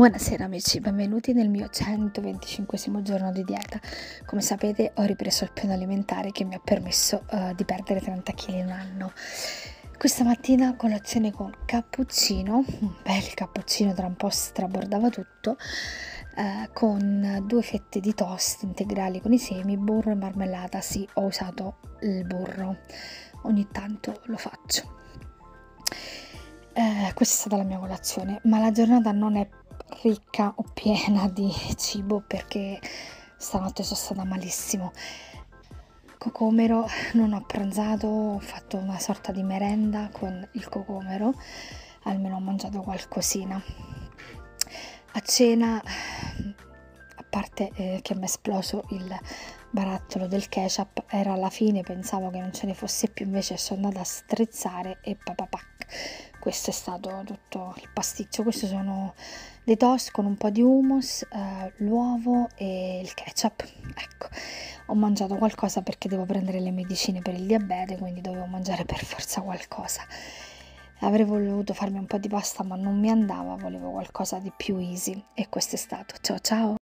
Buonasera amici, benvenuti nel mio 125 giorno di dieta. Come sapete ho ripreso il piano alimentare che mi ha permesso uh, di perdere 30 kg in un anno. Questa mattina colazione con cappuccino, un bel cappuccino tra un po' strabordava tutto, uh, con due fette di toast integrali con i semi, burro e marmellata. Sì, ho usato il burro, ogni tanto lo faccio. Eh, questa è stata la mia colazione, ma la giornata non è ricca o piena di cibo perché stanotte sono stata malissimo. Cocomero, non ho pranzato, ho fatto una sorta di merenda con il cocomero, almeno ho mangiato qualcosina. A cena, a parte eh, che mi è esploso il barattolo del ketchup, era alla fine, pensavo che non ce ne fosse più, invece sono andata a strizzare e papapac questo è stato tutto il pasticcio. Questi sono dei toast con un po' di hummus eh, l'uovo e il ketchup. Ecco ho mangiato qualcosa perché devo prendere le medicine per il diabete quindi dovevo mangiare per forza qualcosa. Avrei voluto farmi un po' di pasta ma non mi andava volevo qualcosa di più easy. E questo è stato. Ciao ciao